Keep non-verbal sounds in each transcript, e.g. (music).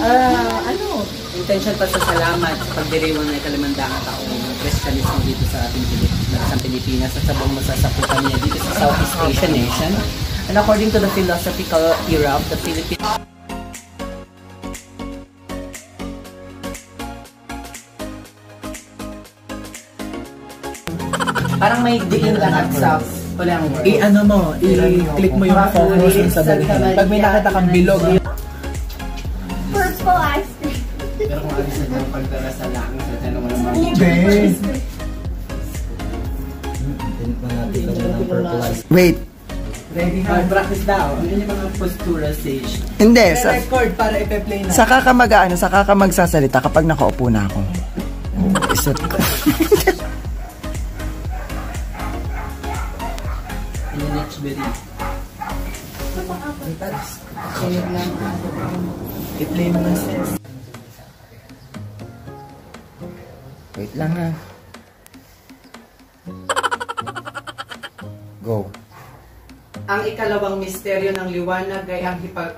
Ah, ano, intention pa sa salamat sa pagdiriwang ng kalimandang taong Christianismo dito sa ating Pilipinas, sa Pilipinas at sa buong masasakupan niya dito sa Southeast Asian nation. And according to the philosophical era of the Philippines, Parang may diin lahat sa walang word. I-ano mo, i-click mo yung focus sa balihin. Pag may nakita kang bilog, Purple ice cream. Pero kung ano sa mga pagdara sa langit, sa tanong mo naman. Wait. Ready na. Practice daw. Ano yung mga postura stage? Hindi. Sa, record para i-play na. saka ka mag, ano, saka ka magsasalita kapag nakaupo na ako. Isot ko. Ano next video? I-play mo na sis. Wait lang ha. Go. Ang ikalawang misteryo ng liwanag ay ang hipag...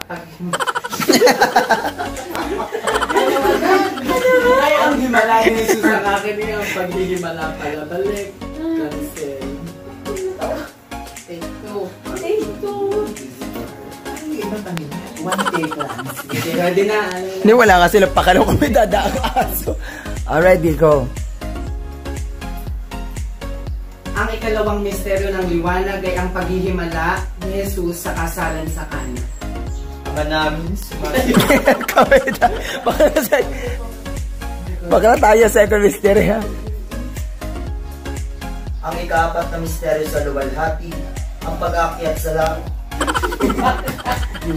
ay ang himalaya ni Jesus ang akin niya ang paghihimala pala. Balik. Cancel. One take lang. Sige, ready na. Hindi, wala kasi lang pakalaw kami dadaang aso. Alright, go. Ang ikalawang misteryo ng liwanag ay ang paghihimala ni Jesus sa kasalan sa Kana. Ang namin, Kami na. Baka na sa... Baka na tayo second mystery ha. Ang ikaapat na misteryo sa luwalhati, ang pag-akyat sa langit. (laughs) Ay,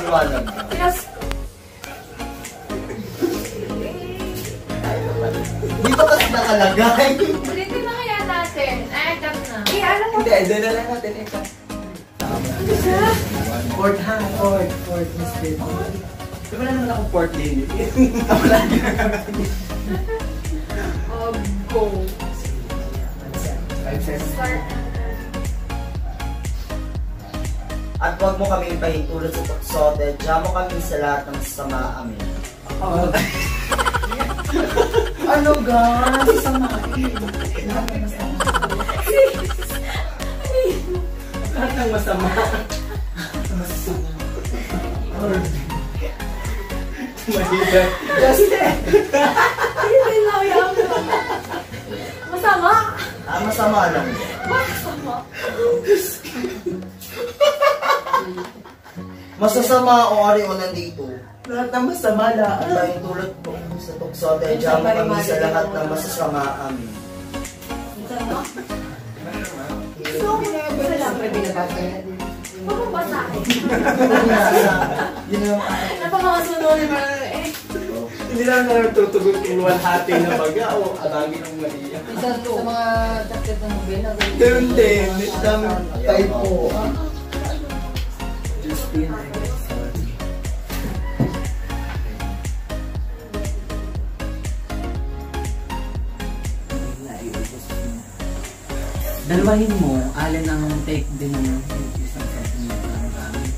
liwanag. Dito kasi nakalagay. Ulitin na kaya natin. Ay, na. Eh, alam mo. Hindi, doon na lang natin ito. Port ha, port, port misteryo. Di ba na naman ako port din? Oh, go. Five seconds. Start. At huwag mo kami ipahintulot sa tuksote. Diyan mo kami sa lahat ng masama. Amen. Oh. (laughs) ano guys? Samain. Lahat ng masama. Lahat ng masama. Masama. Mahirap. Justin! Hindi na. Masama. Ah, masama lang. Masasama o ari o nandito. Lahat ng masama lahat. Ipahintulot mo sa tuksote. Diyan mo kami sa lahat ng masasama. Masama. So, isa lang pwede na ba? Huwag mong basahin. Yun naman. Eh, Hindi lang na tutugon yung luwalhati na baga o alagi ng Maria. Isa sa mga chapter ng novela. Doon din. Dami typo. Justin. Dalawahin mo, alin ang take din ng isang second ng gamit.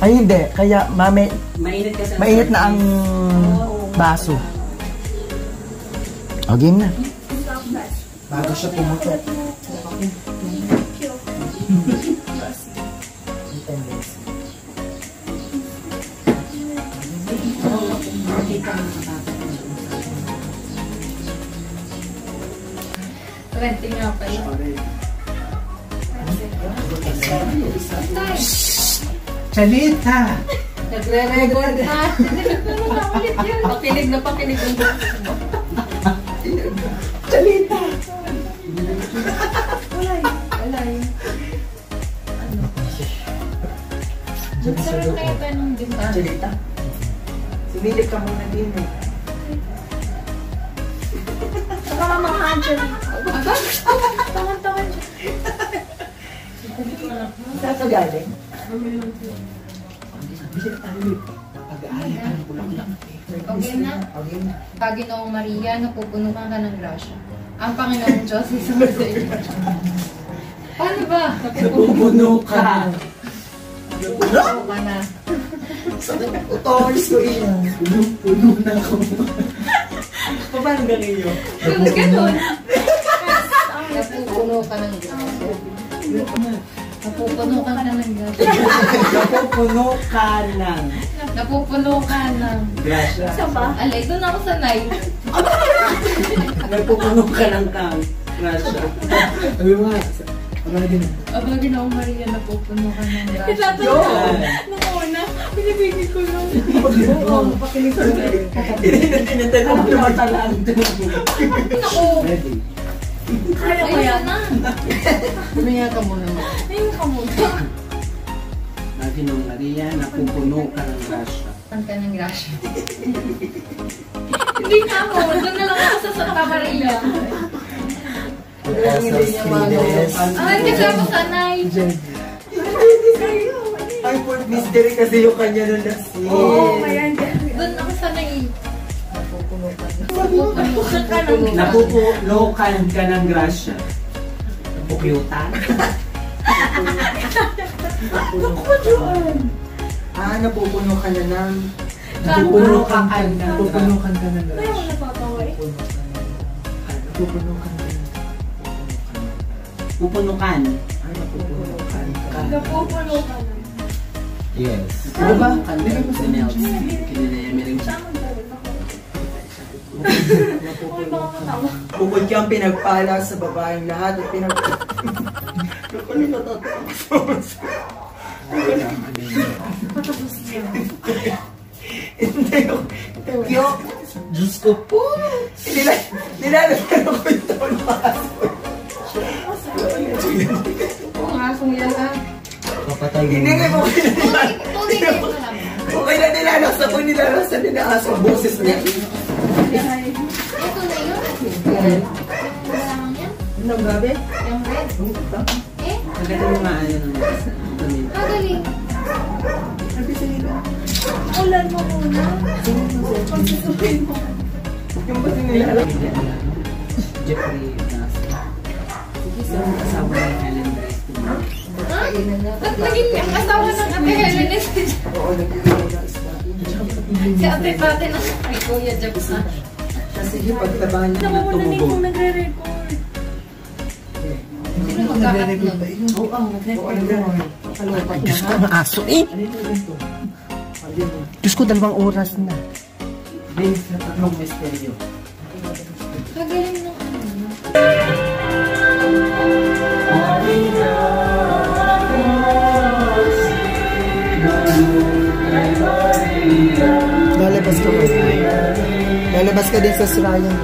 Ay, hindi. Kaya, mami, Mainit kasi. mainit na ang baso. O, game na. Bago siya pumutok. Twenty nga pa yun. Chalita! Nagre-record na. Pakinig na pakinig ang. Chalita! Wala yun. Wala yun. Ano? Magsaroon kayo tayo ng bintana. Chalita? Sumilip ka muna din eh. Saka mamanghaan siya. Tangan-tangan siya. Saan ka galing? Bisit tayo. Pag-aalala ka ng bulaklak. Okay na. Okay na. Maria, napupunukan ka ng grasya. Ang Panginoong Diyos sumunod sa iyo. Paano ba? Napupuno ka. Napupuno ka na. Utolis ko iyan. Puno na ako. Paano ganin yun? Ganun, ganun. Napupuno ka ng gas. Napupuno ka na ng gas. Napupuno ka ng Napupuno ka ng... grasya. Isa ba? Alay, doon ako sanay. Napupuno ka ng kang nga, ano na din. Aba, ginawa Maria, napupuno ka ng gas. Yun! Nung una, ko lang. Oo, pakinig ko rin. Tinatala ko naman talaan. Naku! Ready? Kaya ko yan. na. Tuminga ka muna. Ayun ka muna. Sabi nung Maria, napupuno ka ng grasya. Ang ka ng grasya. Hindi na ako. Doon na lang ako sa Santa Maria. Hindi niya magawa. Ay, kasi ako sanay. Ay, for mystery kasi yung kanya nun na si... Doon ng gas. Napupuno ka ng grasya. Napukyutan. Ah, napupuno ka na ng... Napupuno ka ng Pupunukan ka na lang. Kaya ako napatawa eh. Pupunukan ka na. Pupunukan. Ay, napupunukan ka. Napupuno ka na. Yes. Ano ba? Kanya mo sa Nels. Kinilaya mo rin siya. Bukod kang pinagpala sa babaeng lahat at pinag... Naku, natatawa. Hindi ako. Kyo. Diyos ko po. Nila, nilalagyan ako yung tono Ang asong yan ah. Kapatay Hindi nga po Tunay, tunay kayo ka lang. Okay na nilalasa ko, nilalasa nila aso ang boses niya. Ito na yun. Yan. Ano, grabe? Yung red. Eh, Maganda yung mga ano ng Tamil. magaling. Ulan mo muna. Pagsusukin mo. Yung ba nilalagay? Jeffrey Nas. Sige, sa asawa ni Helen Grace. Ha? Ba't naging ang asawa ng ate Helen Oo, nagbibigay ng isda. Si ate pati ng ay Kuya Jackson. Kasi yung pagtabahan niya na tumubo. kung nagre-record. Sino magkakatlog? Oo, oh, Oo, ano gano'n? Nakalopat na Diyos ko, ang aso eh. Diyos ko, dalawang oras na. Vince na tatlong misteryo. Kagaling Lalabas ka mas. Lalabas ka din sa srayan.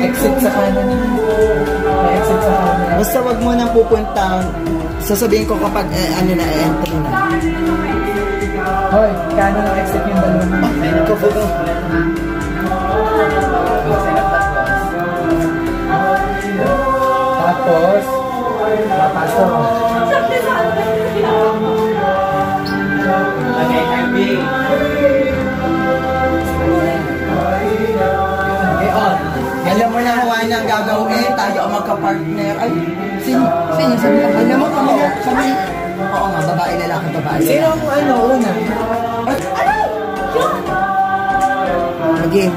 Exit sa kanan. Exit sa kanan. Basta wag mo nang pupunta. Sasabihin ko kapag eh, ano na, entry na. Hoy, kanan ang exit yung dalawa. Ikaw po ba? Tapos, papasok. Magka-partner. Ay, sino? Sino? Sabi ko, alam mo kami. Sabi, oo nga, babae, lalaki, babae. Sino ang ano, una? Again.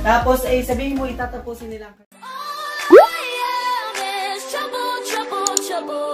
Tapos, eh, sabihin mo, itatapusin nilang... Oh, yeah, trouble, trouble, trouble.